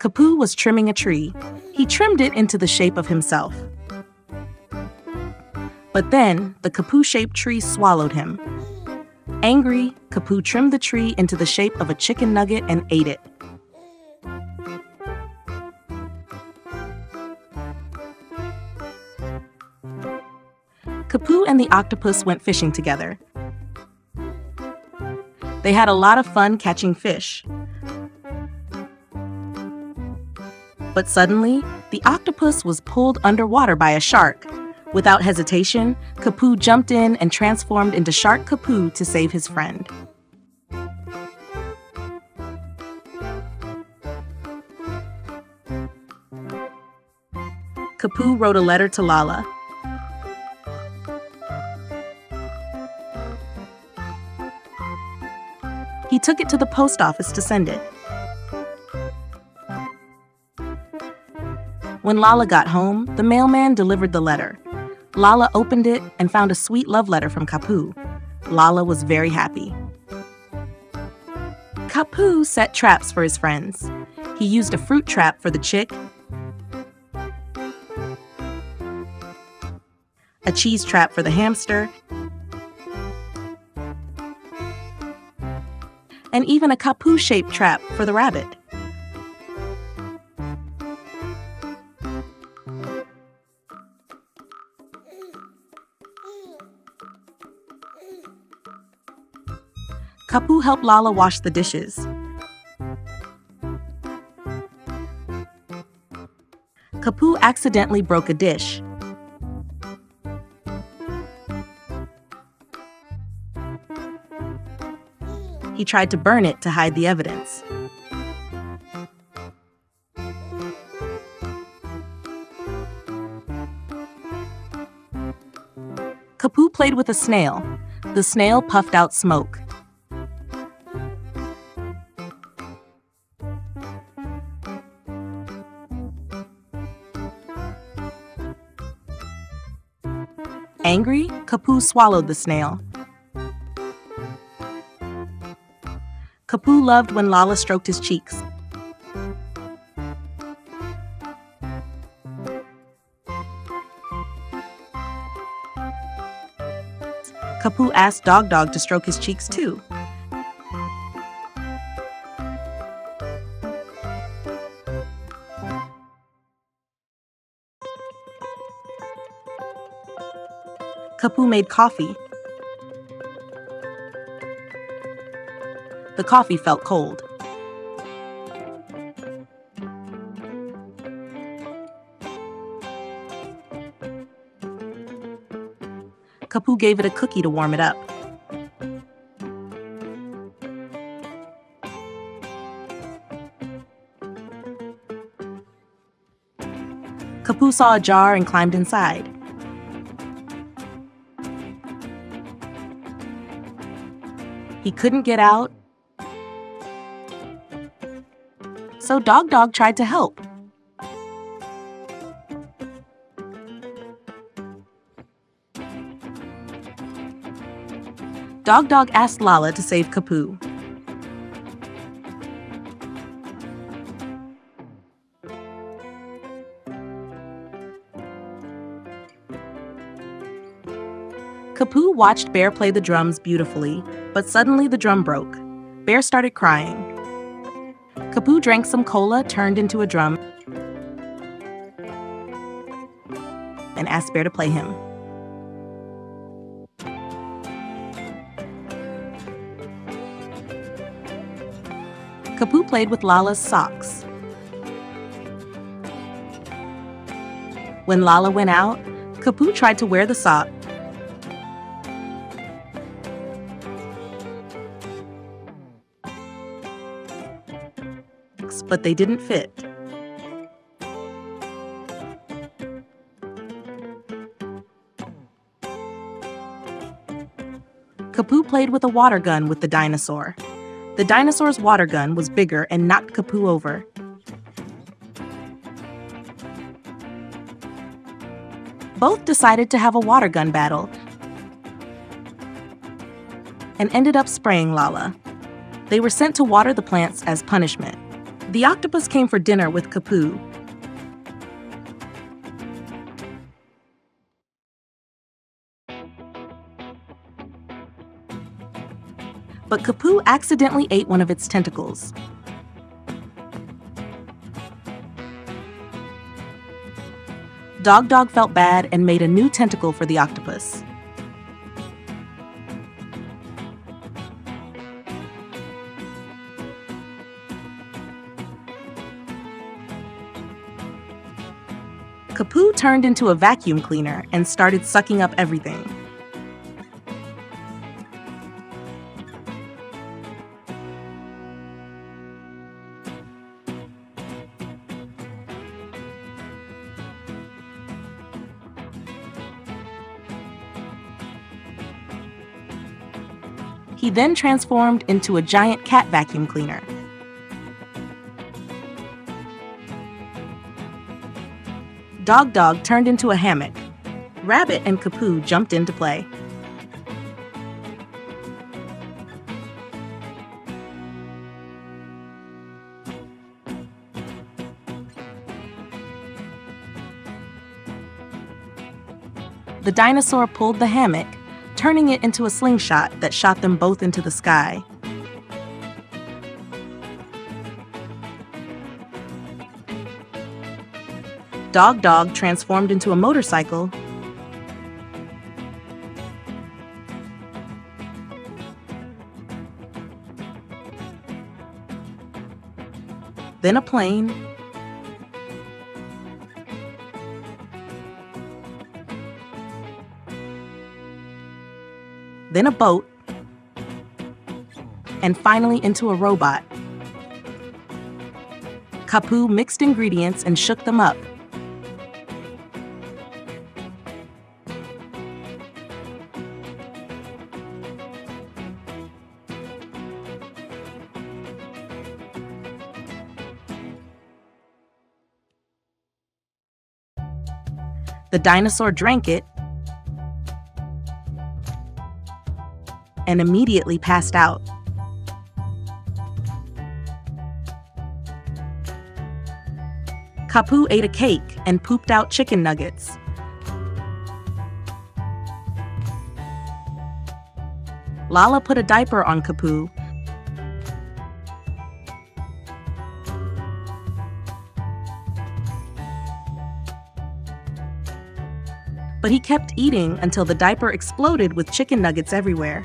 Capoo was trimming a tree. He trimmed it into the shape of himself. But then the Capoo shaped tree swallowed him. Angry, Capoo trimmed the tree into the shape of a chicken nugget and ate it. Capoo and the octopus went fishing together. They had a lot of fun catching fish. But suddenly, the octopus was pulled underwater by a shark. Without hesitation, Capoo jumped in and transformed into Shark Capoo to save his friend. Capoo wrote a letter to Lala. He took it to the post office to send it. When Lala got home, the mailman delivered the letter. Lala opened it and found a sweet love letter from Capoo. Lala was very happy. Capoo set traps for his friends. He used a fruit trap for the chick, a cheese trap for the hamster, and even a Capoo shaped trap for the rabbit. Capoo helped Lala wash the dishes. Capoo accidentally broke a dish. He tried to burn it to hide the evidence. Capoo played with a snail. The snail puffed out smoke. Angry, Capoo swallowed the snail. Capoo loved when Lala stroked his cheeks. Capoo asked Dog Dog to stroke his cheeks too. Capoo made coffee. The coffee felt cold. Capoo gave it a cookie to warm it up. Capoo saw a jar and climbed inside. He couldn't get out, so Dog Dog tried to help. Dog Dog asked Lala to save Capoo. Capoo watched Bear play the drums beautifully, but suddenly the drum broke. Bear started crying. Capoo drank some cola turned into a drum and asked Bear to play him. Capoo played with Lala's socks. When Lala went out, Capoo tried to wear the sock, but they didn't fit. Capoo played with a water gun with the dinosaur. The dinosaur's water gun was bigger and knocked Capoo over. Both decided to have a water gun battle and ended up spraying Lala. They were sent to water the plants as punishment. The octopus came for dinner with Capoo. But Capoo accidentally ate one of its tentacles. Dog Dog felt bad and made a new tentacle for the octopus. Capoo turned into a vacuum cleaner and started sucking up everything. He then transformed into a giant cat vacuum cleaner. Dog Dog turned into a hammock. Rabbit and Capoo jumped in to play. The dinosaur pulled the hammock, turning it into a slingshot that shot them both into the sky. Dog Dog transformed into a motorcycle. Then a plane. Then a boat. And finally into a robot. Capoo mixed ingredients and shook them up The dinosaur drank it and immediately passed out. Capoo ate a cake and pooped out chicken nuggets. Lala put a diaper on Capoo but he kept eating until the diaper exploded with chicken nuggets everywhere.